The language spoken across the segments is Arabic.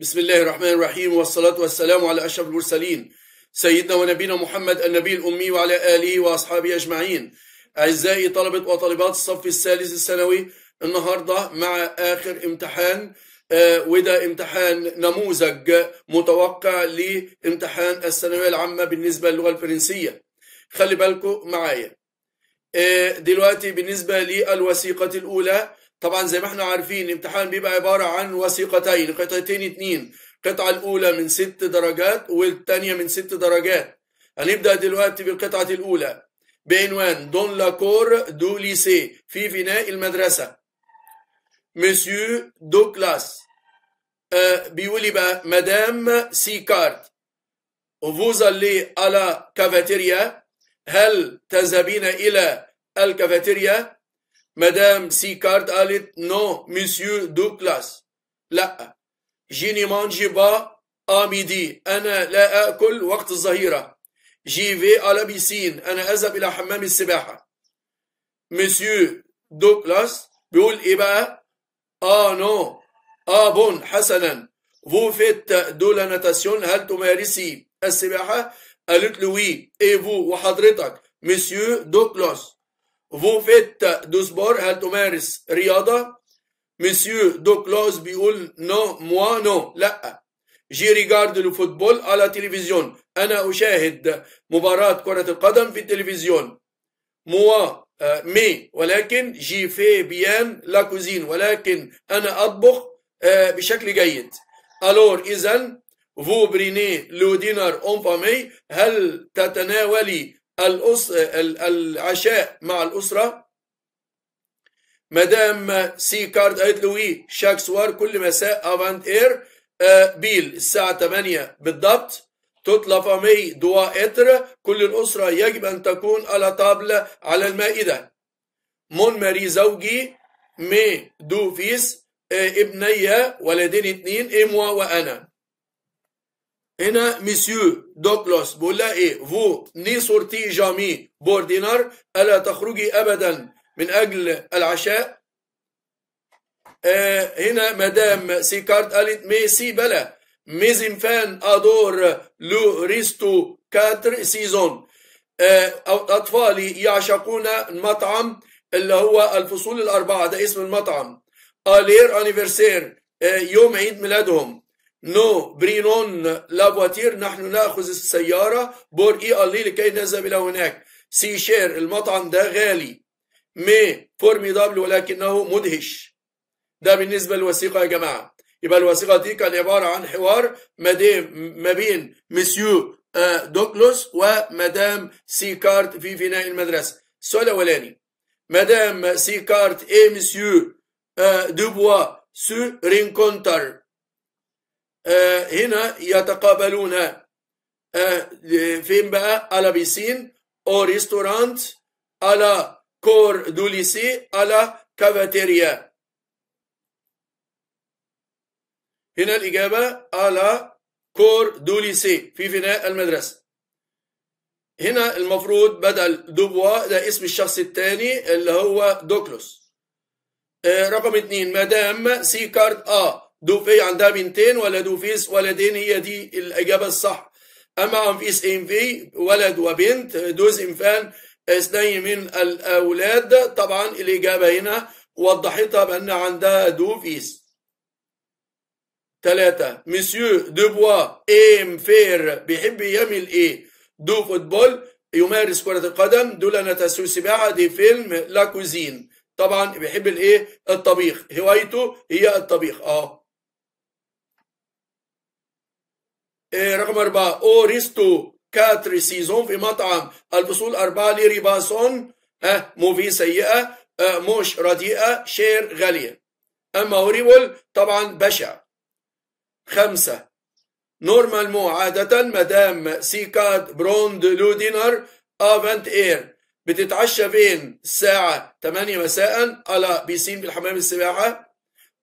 بسم الله الرحمن الرحيم والصلاة والسلام على أشرف المرسلين سيدنا ونبينا محمد النبي الأمي وعلى آله وأصحابه أجمعين أعزائي طلبة وطالبات الصف الثالث الثانوي النهاردة مع آخر امتحان وده امتحان نموذج متوقع لامتحان الثانوية العامة بالنسبة للغة الفرنسية خلي بالكم معايا دلوقتي بالنسبة للوثيقة الأولى طبعا زي ما إحنا عارفين الامتحان بيبقى عبارة عن وثيقتين قطعتين اتنين. القطعة الأولى من ست درجات والثانية من ست درجات. هنبدأ دلوقتي بالقطعة الأولى. بعنوان dans la cour du lycée. في فناء المدرسة. مسيو دوكلاس آه بيقول لي بقى مدام سيكارت vous allez à la cafétéria هل تذهبين إلى الكافيتيريا؟ مدام سيكارد قالت non مسيو دوكلاس لا je ne mange pas à midi أنا لا أكل وقت الظهيرة je vais à la piscine أنا أذهب إلى حمام السباحة مسيو دوكلاس بيقول إيه بقى ah non ah bon حسنا vous faites de la natation هل تمارسي السباحة قالت له وي إيه فو وحضرتك مسيو دوكلاس vous faites du sport هل تمارس رياضة؟ مسيو دوكلاس بيقول non moi non لا. je regarde le football à la télévision أنا أشاهد مباراة كرة القدم في التلفزيون. moi mais ولكن je fais bien la cuisine ولكن أنا أطبخ آه، بشكل جيد. alors اذا vous prenez le dîner en famille هل تتناولي الأس... ال- العشاء مع الأسرة. مدام سيكارد قالت له oui chaque soir كل مساء à vingt heures. آه، pile الساعة 8 بالضبط. toute la famille doit être. كل الأسرة يجب أن تكون à table على المائدة. mon mari زوجي mes deux fils آه، ابنية ولدين اتنين et moi وأنا. هنا مسيو دوكلوس بيقول لها إيه vous ne sortez jamais pour dîner الا تخرجي ابدا من أجل العشاء آه هنا مدام سيكارت قالت mais si بلى mes enfants adorent le resto Quatre Saisons آه اطفالي يعشقون المطعم اللي هو الفصول الاربعه ده اسم المطعم à leur anniversaire آه يوم عيد ميلادهم nous prenons la voiture نحن نأخذ السيارة pour y aller لكي نذهب إلى هناك. c'est cher المطعم ده غالي. mais formidable ولكنه مدهش. ده بالنسبة للوثيقة يا جماعة. يبقى الوثيقة دي كان عبارة عن حوار ما بين مسيو آه، دوكلوس ومدام سيكارت في فناء المدرسة. السؤال الأولاني. Madame Sicard et Monsieur آه، Dubois se rencontrent؟ هنا يتقابلون آه، فين بقى؟ à la piscine au restaurant à la cour du lycée à la cafétéria. هنا الإجابة à la cour du lycée في فناء المدرسة. هنا المفروض بدل دوبوا ده اسم الشخص الثاني اللي هو دوكلوس. آه، رقم اثنين Madame Sicard a deux filles عندها بنتين ولا deux fils ولدين هي دي الإجابة الصح. أما un fils une fille ولد وبنت deux enfants اثنين من الأولاد. طبعا الإجابة هنا وضحتها بأن عندها deux fils ثلاثة Monsieur Dubois aime faire بيحب يعمل إيه؟ du football يمارس كرة القدم de la natation سباحة des films la cuisine. طبعا بيحب الإيه؟ الطبيخ. هوايته هي الطبيخ. آه إيه رقم أربعة. au resto Quatre Saisons في مطعم. الفصول أربعة. les repas sont ها mauvais سيئة. moches رديئة. chers غالية. أما horribles طبعا بشع. خمسة. normalement عادة Madame Sicard prend le dîner. à vingt heures. بتتعشى فين؟ الساعة 8 مساء. à la piscine بالحمام السباحة.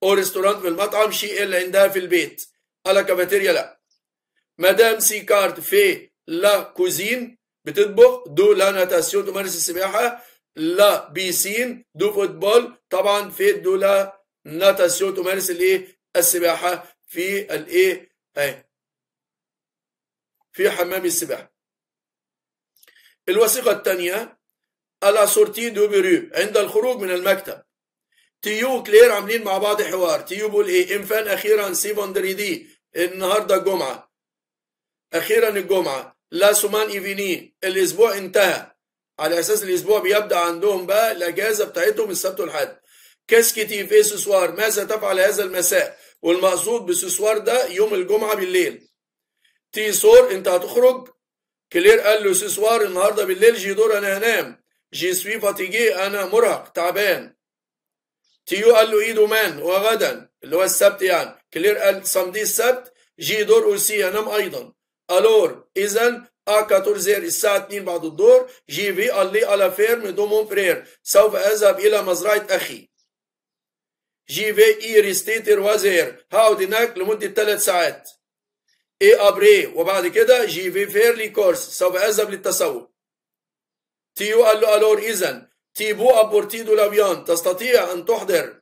au restaurant في المطعم. chez elle عندها في البيت. à la cafétéria لا. Madame Sicard fait la cuisine بتطبخ de la natation تمارس السباحة la piscine du football طبعا fait de la natation تمارس الايه السباحة في الايه اهي في حمام السباحه الوثيقه الثانية à la sortie du bureau عند الخروج من المكتب تيو وكلير عاملين مع بعض حوار تيو بيقول إيه enfin أخيرا c'est vendredi النهارده الجمعه أخيرا الجمعة. la semaine est finie. الأسبوع انتهى. على أساس الأسبوع بيبدأ عندهم بقى الأجازة بتاعتهم السبت والحد qu'est-ce que tu fais ce soir. ماذا تفعل هذا المساء؟ والمقصود ب ce soir ده يوم الجمعة بالليل. tu sors أنت هتخرج؟ كلير قال له ce soir النهارده بالليل je dors أنا هنام. je suis fatigué أنا مرهق تعبان. تيو قال له et demain وغدا. اللي هو السبت يعني. كلير قال سمدي السبت je dors aussi أنام أيضا. alors اذا à 14 الساعة 2 بعد الظهر je vais aller à la ferme de mon frère سوف اذهب إلى مزرعة أخي je vais y rester trois heures هقعد هناك لمدة ثلاث ساعات et après وبعد كده je vais faire les courses سوف اذهب للتسوق تيو قال له alors اذا tu peux apporter de la viande تستطيع ان تحضر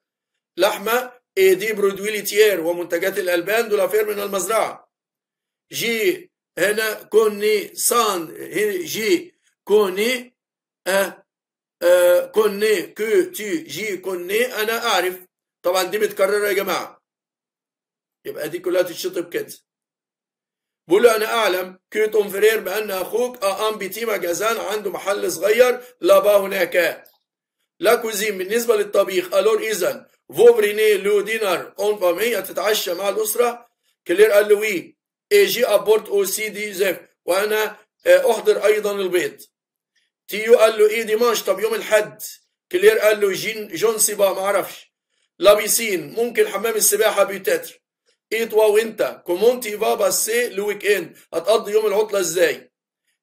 لحمة et des produits laitiers ومنتجات الالبان de la ferme من المزرعة je هنا connaissent je connais أه أه connais que tu je connais أنا اعرف طبعا دي متكرره يا جماعة يبقى دي كلها تتشطب كده بقول له أنا اعلم que ton frère بان أخوك a un petit magasin عنده محل صغير là-bas هناك la cuisine بالنسبة للطبيخ alors اذا vous prenez le dîner en famille تتعشى مع الاسره كلير قال له oui et j'apporte aussi des œufs وأنا أحضر أيضا البيض. تيو قال له et dimanche طب يوم الحد. كلير قال له je ne je ne sais pas ما أعرفش. la piscine. ممكن حمام السباحة peut-être. et toi وانت comment tu vas passer le week-end هتقضي يوم العطلة إزاي؟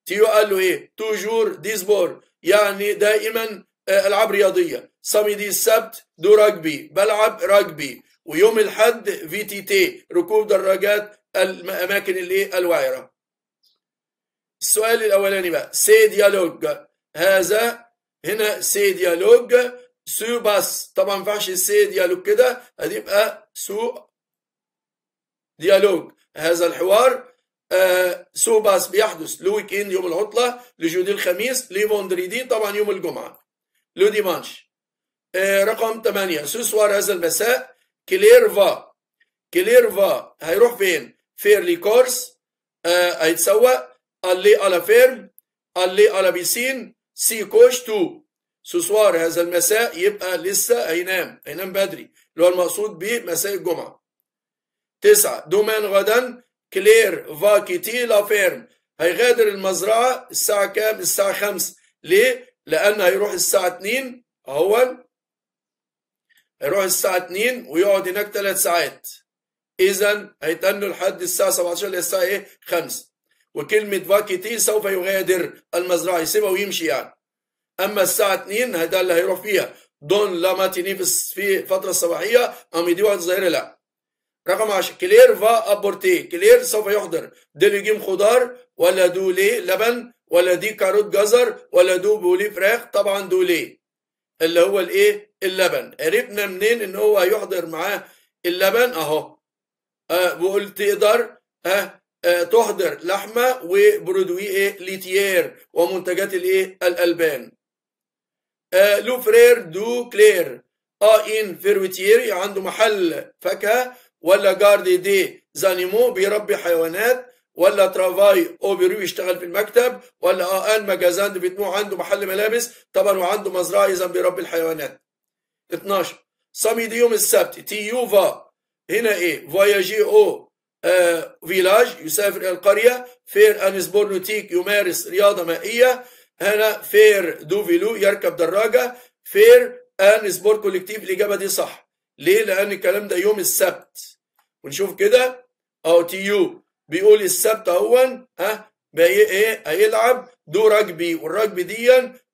تيو قال له إيه؟ toujours des sports. يعني دائما ألعاب رياضية. samedi السبت du rugby بلعب رجبي ويوم الحد VTT ركوب دراجات الأماكن الايه الوعرة. السؤال الأولاني بقى ces dialogue هذا هنا ces dialogue se passe. طبعا ما ينفعش ces dialogue كده هتبقى ce dialogue هذا الحوار آه se passe بيحدث le week-end يوم العطلة le jeudi الخميس le vendredi طبعا يوم الجمعة. le dimanche آه رقم 8 ce soir هذا المساء Claire va Claire va هيروح فين؟ faire les courses آه هيتسوق. aller à la ferme. aller à la piscine. se coucher tôt. ce soir هذا المساء يبقى لسه هينام. هينام بدري. اللي هو المقصود بمساء الجمعة. تسعة. demain غدا. Claire va quitter la ferme. هيغادر المزرعة الساعة كام؟ الساعة خمس. ليه؟ لأن هيروح الساعة اتنين أهو هيروح الساعة اتنين ويقعد هناك ثلاث ساعات. إذا هيتنوا لحد الساعة 17 للساعة إيه؟ 5 وكلمة va quitter سوف يغادر المزرعة يسيبها ويمشي يعني. أما الساعة 2 ده اللي هيروح فيها. dans la matinée في الفترة الصباحية à midi وقت الظهيرة لا. رقم 10 Claire va apporter. كلير سوف يحضر des légumes خضار ولا du lait لبن ولا des carottes جزر ولا du poulet فراخ. طبعا du lait. اللي هو الايه؟ اللبن. عرفنا منين ان هو هيحضر معاه اللبن؟ اهو. آه بقول تقدر آه آه تحضر لحمة و produits إيه؟ laitiers ومنتجات الايه؟ الألبان. آه le frère de Claire. a une fruiterie عنده محل فاكهة ولا garde des animaux بيربي حيوانات ولا travaille au bureau يشتغل في المكتب ولا a un magasin de vêtements عنده محل ملابس طبعا وعنده مزرعة اذا بيربي الحيوانات. 12 samedi يوم السبت. Théo va هنا إيه؟ فواياجي أو آه village. يسافر إلى القرية. faire un sport nautique. يمارس رياضة مائية. هنا faire du vélo يركب دراجة. faire un sport collectif. الإجابة دي صح. ليه؟ لأن الكلام ده يوم السبت. ونشوف كده. اهو Théo. بيقول السبت اهون ها إيه هيلعب du rugby والرجبي دي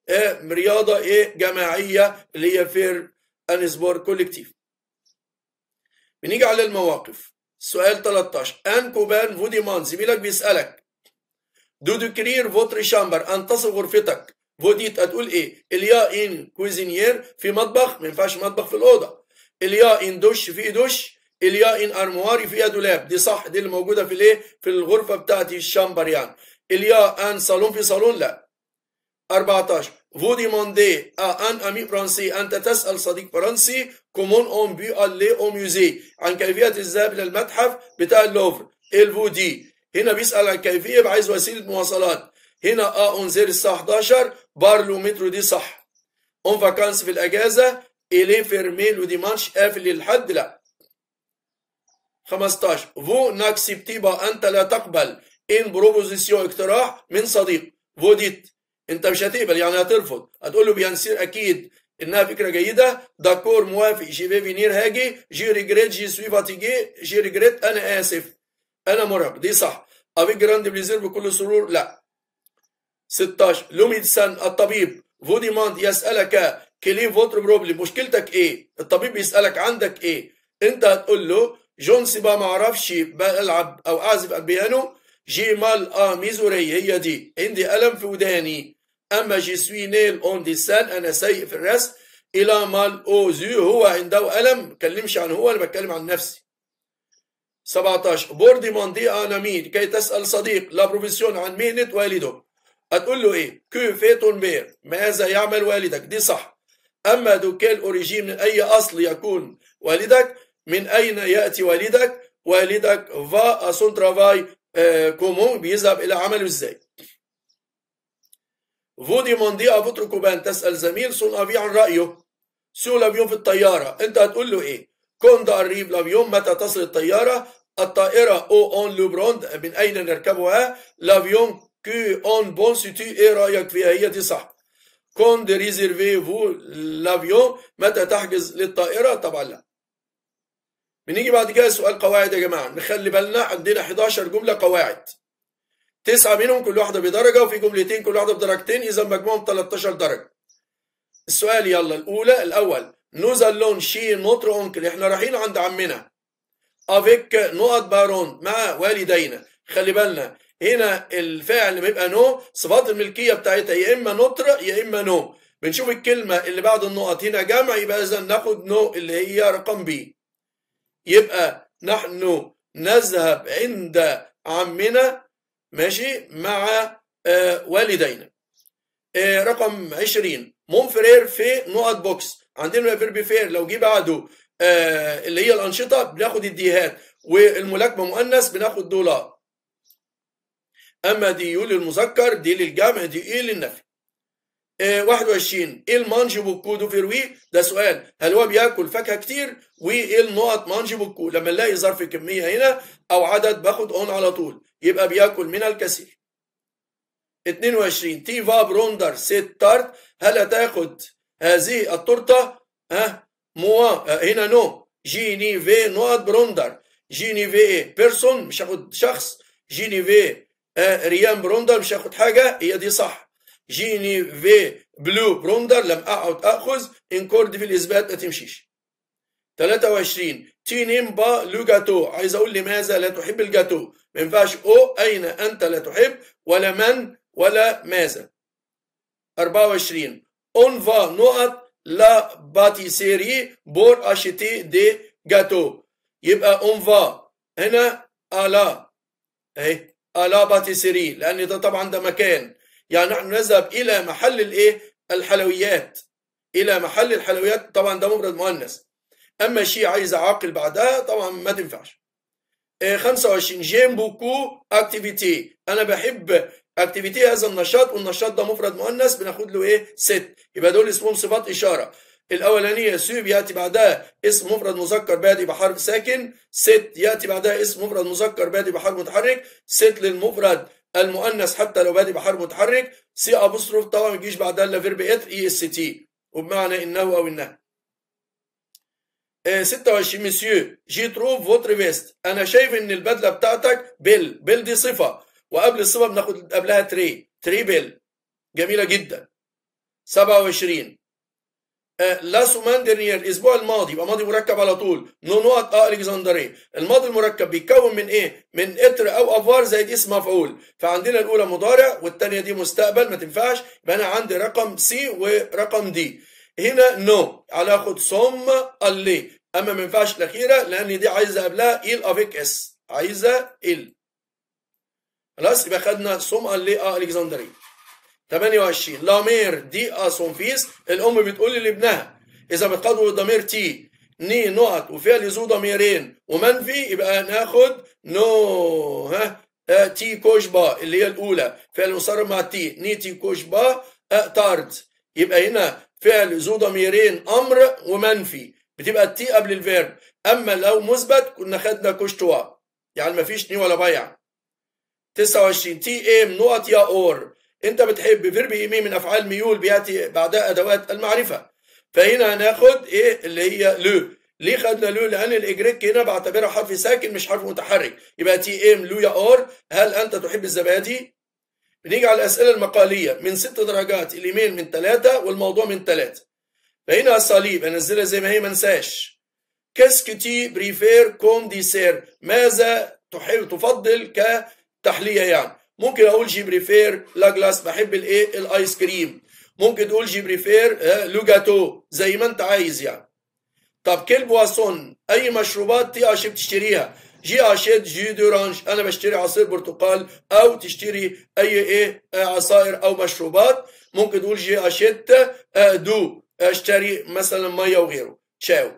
آه رياضة إيه جماعية اللي هي faire un sport collectif. بنيجي على المواقف. سؤال 13 un copain vous demande زميلك بيسألك de décrire votre chambre أن تصف غرفتك. vous dites هتقول إيه؟ il y a une cuisinière في مطبخ ما ينفعش مطبخ في الأوضة. il y a une douche في دوش. il y a une armoire فيها دولاب دي صح دي اللي موجودة في الإيه؟ في الغرفة بتاعتي ال chambre يعني il y a un salon في صالون؟ لا. 14 vous demandez à un ami français أنت تسأل صديق فرنسي comment on peut aller au musée عن كيفية الذهاب إلى المتحف بتاع اللوفر vous dites هنا بيسأل عن كيفية عايز وسيلة مواصلات. هنا à onze heures الساعة 11 par le métro دي صح. en vacances في الأجازة. il est fermé le dimanche قافل للحد لا. 15 vous n'acceptez pas أنت لا تقبل. une proposition اقتراح من صديق. vous dites أنت مش هتقبل. يعني هترفض. هتقول له bien sûr أكيد إنها فكرة جيدة. d'accord موافق. je vais venir هاجي. je regrette je suis fatigué je regrette أنا آسف. أنا مرهق. دي صح. avec grand plaisir بكل سرور. لا. 16 le médecin الطبيب. vous demande يسألك quel est votre problème مشكلتك إيه؟ الطبيب بيسالك عندك إيه؟ أنت هتقول له je ne sais pas ما أعرفش بلعب أو أعزف البيانو. j'ai mal à mes oreilles هي دي. عندي ألم في وداني. أما je suis nul en dessin أنا سيء في الرسم. il a mal aux yeux هو عنده ألم. ما بتكلمش عن هو أنا بتكلم عن نفسي. 17 pour demander à un ami كي تسأل صديق la profession عن مهنة والده. هتقول له إيه؟ que fait ton père ماذا يعمل والدك؟ دي صح. أما de quelle origine من أي أصل يكون والدك؟ من أين يأتي والدك؟ والدك va à son travail comment بيذهب إلى عمله إزاي؟ vous demandez à votre copain تسأل زميل son avis عن رأيه. sur l'avion في الطيارة. أنت هتقول له إيه؟ quand arrive l'avion متى تصل الطيارة؟ الطائرة où on le prend من أين نركبها؟ l'avion qu' en penses-tu إيه رأيك فيها. هي دي صح. quand réservez-vous l'avion متى تحجز للطائرة؟ طبعا لا. بنيجي بعد كده سؤال قواعد يا جماعة. نخلي بالنا عندنا 11 جملة قواعد. تسعة منهم كل واحدة بدرجة وفي جملتين كل واحدة بدرجتين إذا مجموعهم 13 درجة. السؤال يلا الأولى الأول. nous allons chez notre oncle. إحنا رايحين عند عمنا. avec نقط parents مع والدينا. خلي بالنا. هنا الفاعل اللي بيبقى nous صفات الملكية بتاعتها يا إما notre يا إما nos. بنشوف الكلمة اللي بعد النقط هنا جمع يبقى إذا ناخد nos اللي هي رقم B يبقى نحن نذهب عند عمنا ماشي مع آه والدينا. آه رقم 20 mon frère fait نقط boxe. عندنا verbe faire لو جه بعده آه اللي هي الأنشطة بناخد الديهات. والملاكمة مؤنث بناخد de la. أما D U للمذكر des للجمع D E للنفي. 21 il mange beaucoup de fruits؟ ده سؤال. هل هو بياكل فاكهة كتير؟ Oui il نقط mange beaucoup لما نلاقي ظرف كمية هنا أو عدد باخد en على طول. يبقى بياكل من الكثير. 22 tu vas prendre cette tarte هل هتاخد هذه التورتة؟ ها؟ موا. هنا نو جيني في نقط بروندر جيني في إيه بيرسون مش هاخد شخص. جيني في آه ريان بروندر مش هاخد حاجة. هي دي صح. جيني في بلو بروندر لم اقعد اخذ انكورد في الاثبات ما تمشيش 23 تينيم با لو جاتو عايز أقول لماذا لا تحب الجاتو ما ينفعش أو اين انت لا تحب ولا من ولا ماذا 24 on va نقط la pâtisserie pour acheter des gâteaux يبقى on va هنا à la اهي à la pâtisserie لأن ده طبعا ده مكان يعني نحن نذهب إلى محل الإيه؟ الحلويات. إلى محل الحلويات طبعا ده مفرد مؤنث. أما شيء عايز عاقل بعدها طبعا ما تنفعش. 25 j'aime beaucoup activité أنا بحب activité هذا النشاط والنشاط ده مفرد مؤنث بناخد له إيه؟ cette. يبقى دول اسمهم صفات إشارة. الأولانية ce يأتي بعدها اسم مفرد مذكر بادئ بحرف ساكن. cet يأتي بعدها اسم مفرد مذكر بادئ بحرف متحرك. cette للمفرد المؤنث حتى لو بادئ بحرف متحرك c apostrophe طبعا ما يجيش بعدها الا verbe être e s t. وبمعنى إنه أو انها 26 monsieur je trouve votre veste. أنا شايف إن البدلة بتاعتك belle. belle دي صفة. وقبل الصفة بناخد قبلها تري. تري بيل. جميلة جدا. 27 لا سومان ديرنير الأسبوع الماضي يبقى ماضي مركب على طول. نو آه الكسندريه الماضي المركب بيتكون من إيه؟ من إتر أو أفار زائد إسم مفعول. فعندنا الأولى مضارع والثانيه دي مستقبل ما تنفعش. يبقى أنا عندي رقم سي ورقم دي هنا نو على اخد ثم اللي أما ما ينفعش الأخيرة لأن دي عايزة قبلها il افيك إس. عايزة il خلاص يبقى خدنا سوم لي الكسندريه 28 لا مير دي ا سون فيس الأم بتقول لابنها إذا بتقدر الضمير تي ني نقط وفعل ذو ضميرين. ومنفي يبقى ناخد نو ها تي كوشبا اللي هي الأولى. فعل مصرف مع تي ني تي كوشبا آه تارد يبقى هنا فعل ذو ضميرين أمر ومنفي بتبقى التي قبل الفيرب. أما لو مثبت كنا خدنا كوشتوا يعني ما فيش ne ولا pas 29 tu aimes نقط يا أور. انت بتحب verbe aimer من أفعال ميول بيأتي بعدها أدوات المعرفة. فهنا هناخد إيه اللي هي le ليه خدنا le لأن ال i grec هنا بعتبرها حرف ساكن مش حرف متحرك. يبقى tu aimes le yaourt. هل أنت تحب الزبادي بنيجي على الأسئلة المقالية. من ست درجات الايميل من ثلاثة والموضوع من ثلاثة فهنا ال salut بنزلها زي ما هي ما انساش qu'est-ce que tu préfères comme dessert ماذا تحب تفضل كتحلية يعني؟ ممكن أقول je préfère la glace بحب الإيه؟ الآيس كريم. ممكن تقول je préfère le gâteau زي ما أنت عايز يعني. طب quelle boisson أي مشروبات tu achètes بتشتريها؟ j'achète jus d'orange أنا بشتري عصير برتقال أو تشتري أي إيه؟ عصائر أو مشروبات. ممكن تقول j'achète de l'eau أشتري مثلا مية وغيره. تشاو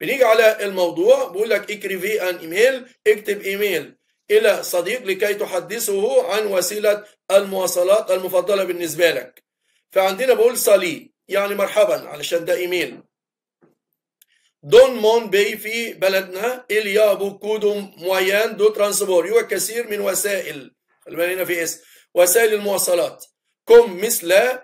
بنيجي على الموضوع بقول لك écrivez un e-mail اكتب إيميل. إلى صديق لكي تحدثه عن وسيلة المواصلات المفضلة بالنسبة لك. فعندنا بقول salut يعني مرحبا علشان ده إيميل. dans mon pays في بلدنا il y a beaucoup de moyens de transport. يوجد كثير من وسائل خلي بالنا في s وسائل المواصلات. comme مثل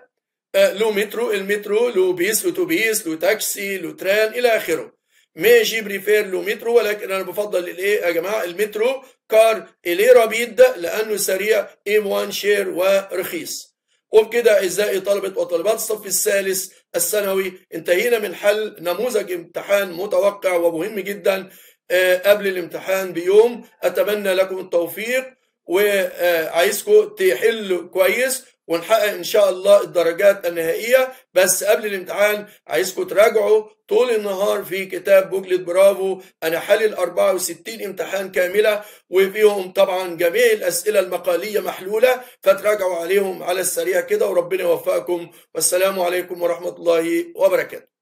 le métro المترو le bus الأتوبيس le taxi le train إلى آخره. mais je préfère le métro ولكن أنا بفضل الإيه يا جماعة؟ المترو car il est rapide لأنه سريع et moins cher ورخيص. وبكده أعزائي طلبة وطالبات الصف الثالث الثانوي. انتهينا من حل نموذج امتحان متوقع ومهم جدا قبل الامتحان بيوم. أتمنى لكم التوفيق وعايزكم تحلوا كويس ونحقق إن شاء الله الدرجات النهائية. بس قبل الامتحان عايزكم تراجعوا. طول النهار في كتاب بوجلت برافو. أنا حلل 64 امتحان كاملة وفيهم طبعا جميع الأسئلة المقالية محلولة. فتراجعوا عليهم على السريع كده وربنا يوفقكم. والسلام عليكم ورحمة الله وبركاته.